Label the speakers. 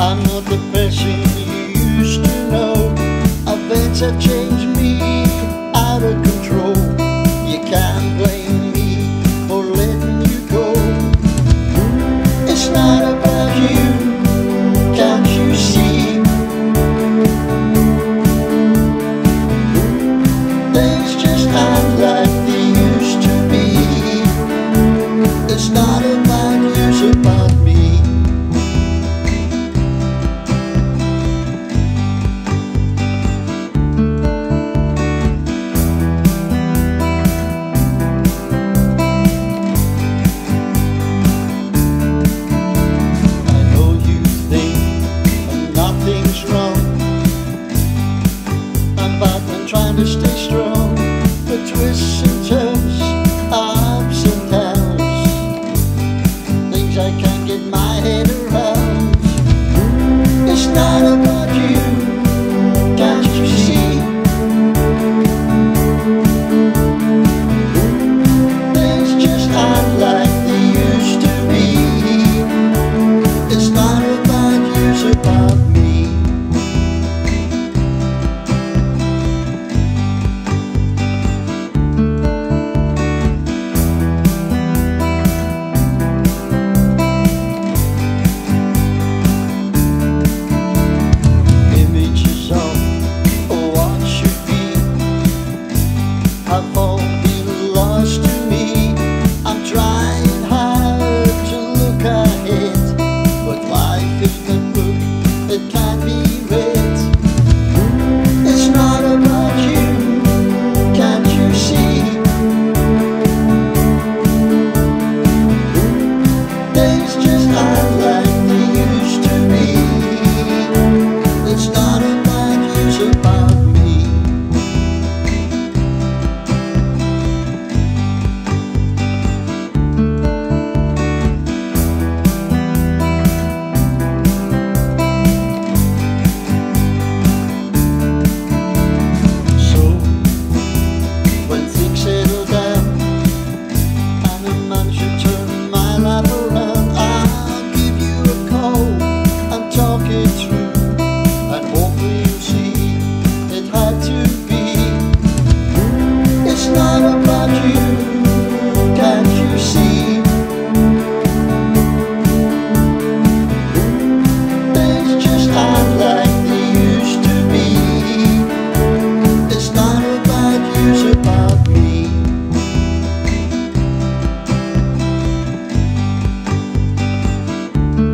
Speaker 1: I'm not the person you used to know. Events have changed me out of control. You can't blame me for letting you go. It's not about you, can't you see? Things just aren't like they used to be. It's not Russian chess. Can't be Bye.